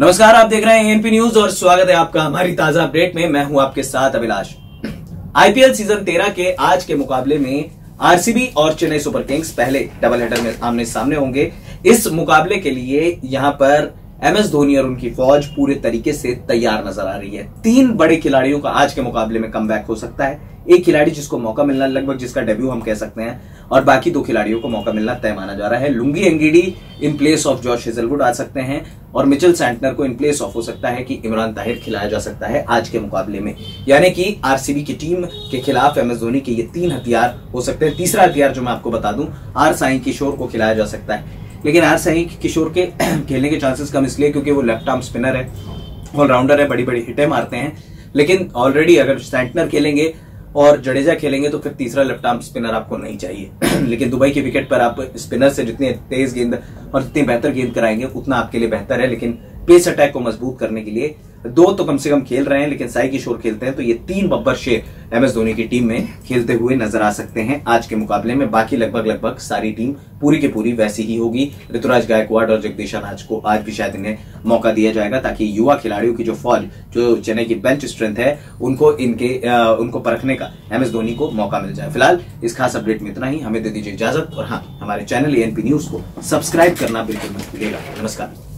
नमस्कार, आप देख रहे हैं एनपी न्यूज़ और स्वागत है आपका हमारी ताज़ा अपडेट में। मैं हूँ आपके साथ अभिलाष। आईपीएल सीज़न 13 के आज के मुकाबले में आरसीबी और चेन्नई सुपर किंग्स पहले डबल हेडर में आमने सामने होंगे। इस मुकाबले के लिए यहाँ पर एम एस धोनी और उनकी फौज पूरे तरीके से तैयार नज़र आ रही है। तीन बड़े खिलाड़ियों का आज के मुकाबले में कम हो सकता है। एक खिलाड़ी जिसको मौका मिलना लगभग जिसका डेब्यू हम कह सकते हैं, और बाकी दो खिलाड़ियों को मौका मिलना तय माना जा रहा है। Lungi Ngidi in place of George Hazlewood आ सकते हैं, और मिचल सैंटनर को इन प्लेस ऑफ़ हो सकता है कि इमरान ताहिर खिलाया जा सकता है आज के मुकाबले में। यानी कि आरसीबी की टीम के खिलाफ एम एस धोनी के ये तीन हथियार हो सकते हैं। तीसरा हथियार जो मैं आपको बता दूँ आर साई किशोर को खिलाया जा सकता है। लेकिन आर कि किशोर के खेलने के चांसेस कम इसलिए क्योंकि वो लेफ़्ट आर्म स्पिनर है ऑलराउंडर है बड़ी बड़ी हिटें मारते हैं। लेकिन ऑलरेडी अगर सैंटनर खेलेंगे और जडेजा खेलेंगे तो फिर तीसरा लेफ़्ट आर्म स्पिनर आपको नहीं चाहिए। लेकिन दुबई की विकेट पर आप स्पिनर से जितनी तेज गेंद और जितनी बेहतर गेंद कराएँगे, उतना आपके लिए बेहतर है। लेकिन पेस अटैक को मज़बूत करने के लिए दो तो कम से कम खेल रहे हैं लेकिन साई किशोर खेलते हैं तो ये तीन बब्बर शेर एम एस धोनी की टीम में खेलते हुए नज़र आ सकते हैं आज के मुकाबले में। बाकी लगभग लगभग सारी टीम पूरी की पूरी वैसी ही होगी। ऋतुराज गायकवाड़ और जगदीश राज को आज भी शायद इन्हें मौका दिया जाएगा ताकि युवा खिलाड़ियों की जो फौज जो चेन्नई की बेंच स्ट्रेंथ है उनको इनके आ, उनको परखने का एम एस धोनी को मौका मिल जाए। फ़िलहाल इस खास अपडेट में इतना ही। हमें दे दीजिए इजाज़त और हाँ हमारे चैनल एनपी न्यूज़ को सब्सक्राइब करना बिल्कुल मत भूलिएगा। नमस्कार।